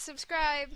subscribe.